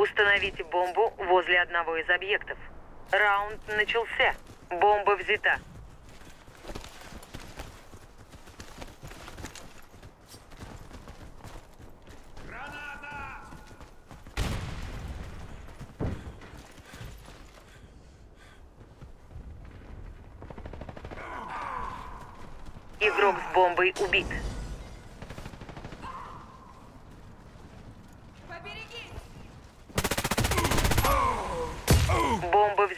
Установите бомбу возле одного из объектов. Раунд начался. Бомба взята. Игрок с бомбой убит.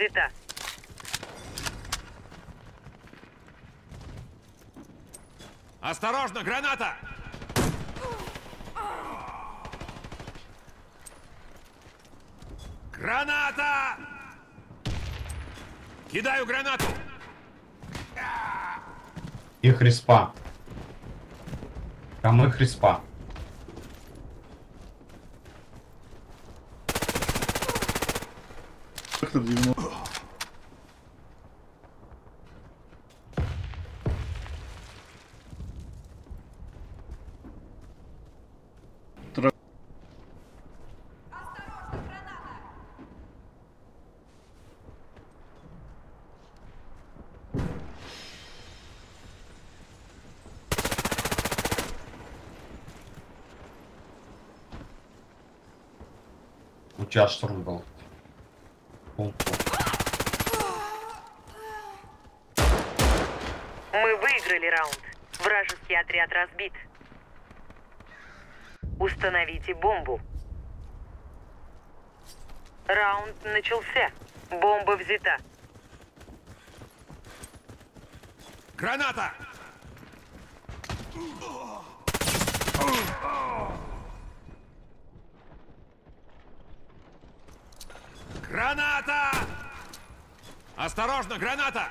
Взята. Осторожно, граната! Граната! Кидаю гранату! Их респа. Там их респа. Сектор 90. Был. Пункт. Мы выиграли раунд. Вражеский отряд разбит. Установите бомбу. Раунд начался. Бомба взята. Граната! Граната! Осторожно, граната!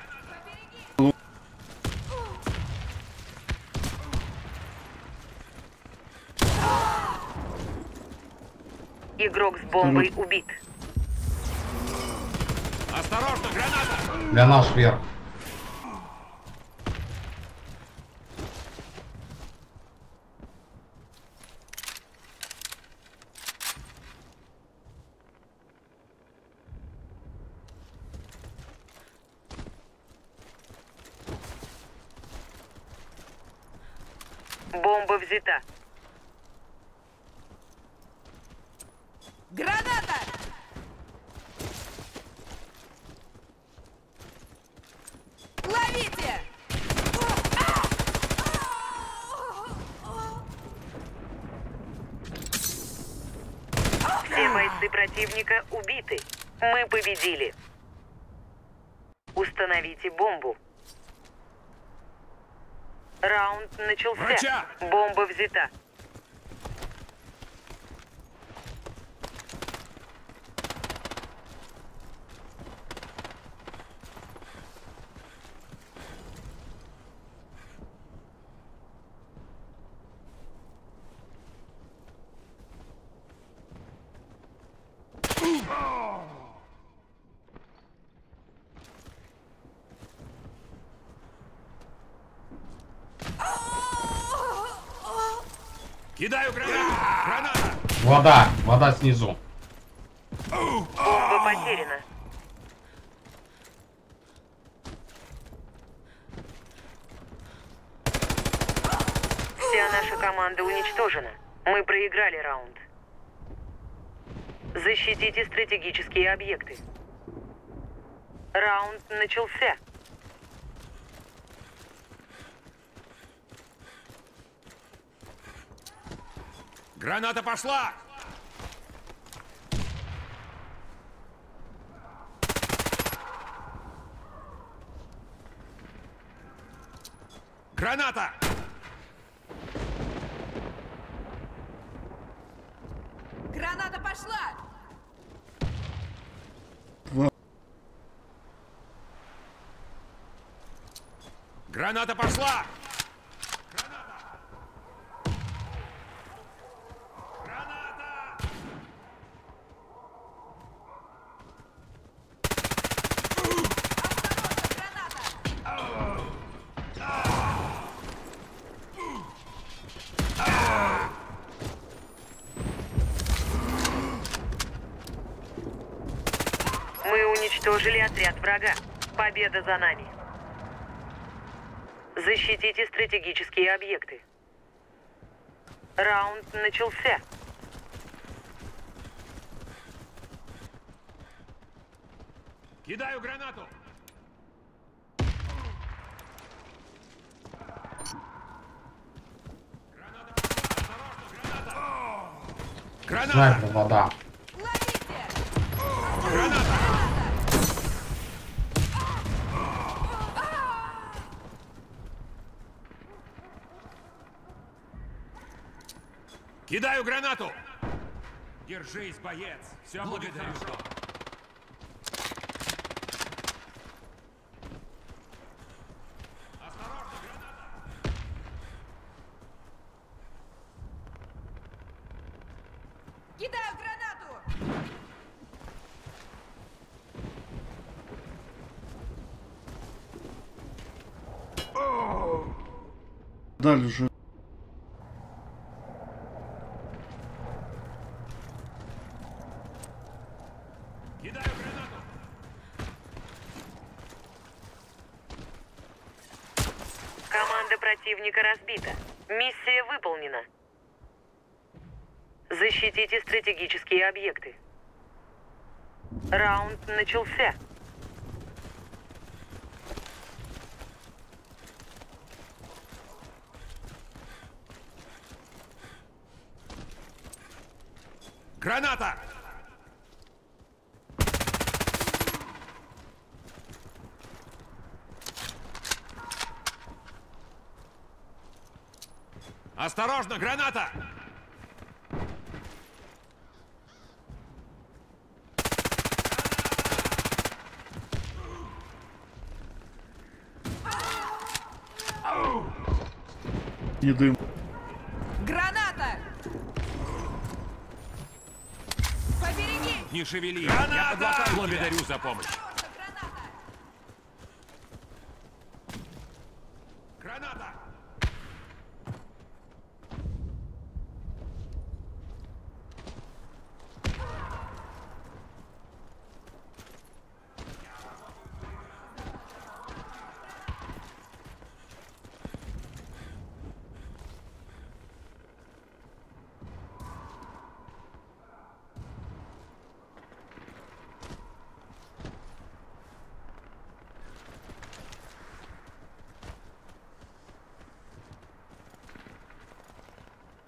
Игрок с бомбой убит. Осторожно, граната! Для наш вверх. Бомба взята. Граната! Ловите! Все бойцы противника убиты. Мы победили. Установите бомбу. Раунд начался. Врача! Бомба взята. Кидаю гранату! Граната! Вода. Вода снизу. Бомба потеряна. Вся наша команда уничтожена. Мы проиграли раунд. Защитите стратегические объекты. Раунд начался. Граната пошла! Граната! Граната пошла! Граната пошла! Уничтожили отряд врага. Победа за нами. Защитите стратегические объекты. Раунд начался. Кидаю гранату! Граната! Осторожно, граната! Граната! Снайпер, вода. Ловите! Граната! Кидаю гранату! Держись, боец! Все будет хорошо! Осторожно, граната! Кидаю гранату! Вже. Кидаю гранату! Команда разбита. Миссия выполнена. Защитите стратегические объекты. Раунд начался. Граната! Осторожно, граната! Їдим. Граната! Побереги! Не шевели! Я подлатаю Благодарю за помощь!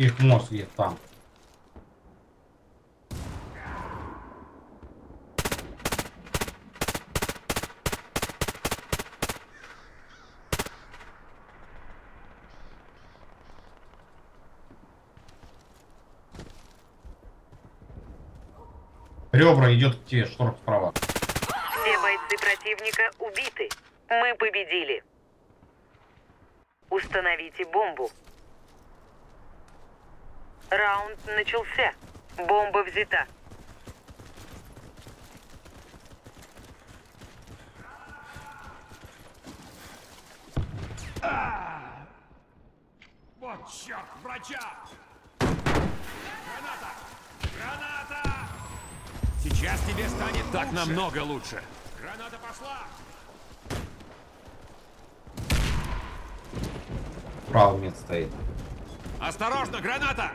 Их мозг где там. Ребра идет к тебе, шторм справа. Все бойцы противника убиты. Мы победили. Установите бомбу. Раунд начался. Бомба взята. Вот черт, врача! Граната! Граната! Сейчас тебе станет так намного лучше. Граната пошла! Справа мед стоит. Осторожно, граната!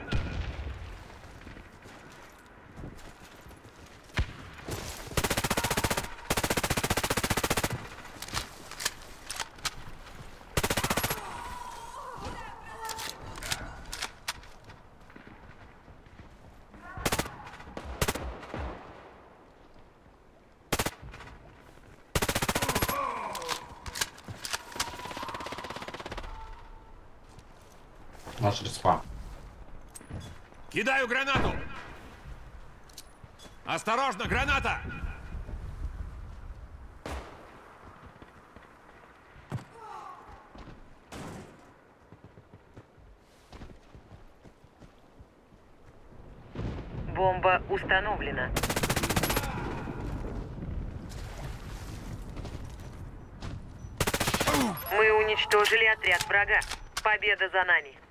Наш респа. Кидаю гранату! Осторожно, граната! Бомба установлена. Мы уничтожили отряд врага. Победа за нами.